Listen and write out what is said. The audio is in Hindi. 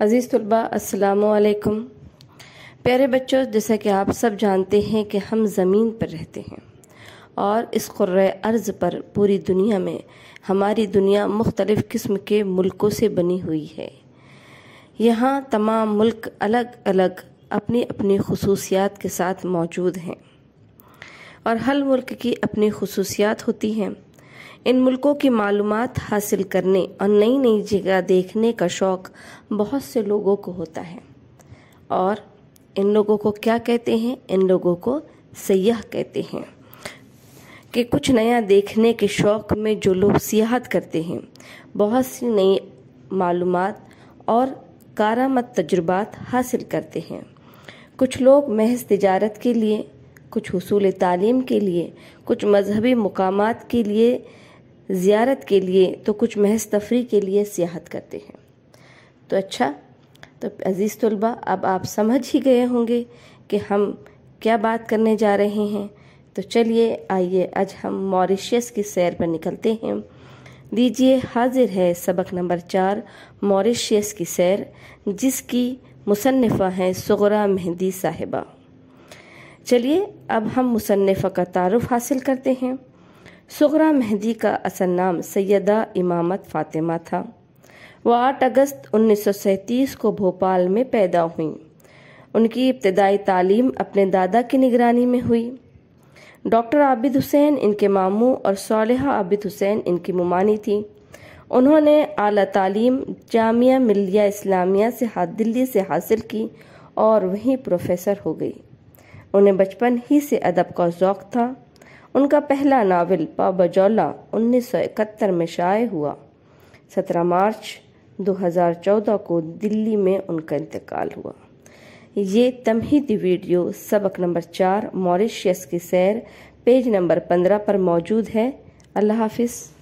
अज़ीज़ तलबा असलकुम प्यारे बच्चों, जैसा कि आप सब जानते हैं कि हम ज़मीन पर रहते हैं और इस क़ुर्र अर्ज़ पर पूरी दुनिया में हमारी दुनिया मुख्तलिफ़ किस्म के मुल्कों से बनी हुई है। यहाँ तमाम मुल्क अलग अलग अपनी अपनी खसूसियात के साथ मौजूद हैं और हर मुल्क की अपनी खसूसियात होती हैं। इन मुल्कों की मालूम हासिल करने और नई नई जगह देखने का शौक़ बहुत से लोगों को होता है। और इन लोगों को क्या कहते हैं? इन लोगों को सयाह कहते हैं कि कुछ नया देखने के शौक़ में जो लोग सियाहत करते हैं, बहुत सी नई मालूम और कारामद तजुर्बात हासिल करते हैं। कुछ लोग महज तजारत के लिए, कुछ हसूल तालीम के लिए, कुछ मजहबी मकाम के लिए ज़ियारत के लिए तो कुछ महज तफरी के लिए सियाहत करते हैं। तो अच्छा तो अज़ीज़ तलबा, अब आप समझ ही गए होंगे कि हम क्या बात करने जा रहे हैं। तो चलिए, आइए, आज हम मॉरिशियस की सैर पर निकलते हैं। दीजिए हाजिर है सबक नंबर चार, मॉरिशियस की सैर, जिसकी मुसन्फ़ा हैं सगरा मेहंदी साहिबा। चलिए, अब हम मुसन्फ़ा का तारुफ हासिल करते हैं। सुगरा मेहदी का असल नाम सैदा इमामत फ़ातिमा था। वह आठ अगस्त उन्नीस सौ सैंतीस को भोपाल में पैदा हुई। उनकी इब्तदाई तालीम अपने दादा की निगरानी में हुई। डॉक्टर आबिद हुसैन इनके मामू और सालहा आबिद हुसैन इनकी मुमानी थी। उन्होंने आला तालीम जामिया मिलिया इस्लामिया से हाथ दिल्ली से हासिल की और वहीं प्रोफेसर हो गई। उन्हें बचपन ही से अदब का शौक़ था। उनका पहला नावल पाबजौला 1971 में शाये हुआ। 17 मार्च 2014 को दिल्ली में उनका इंतकाल हुआ। ये तमहीदी वीडियो सबक नंबर चार मॉरिशियस की सैर, पेज नंबर पंद्रह पर मौजूद है। अल्लाह हाफिज़।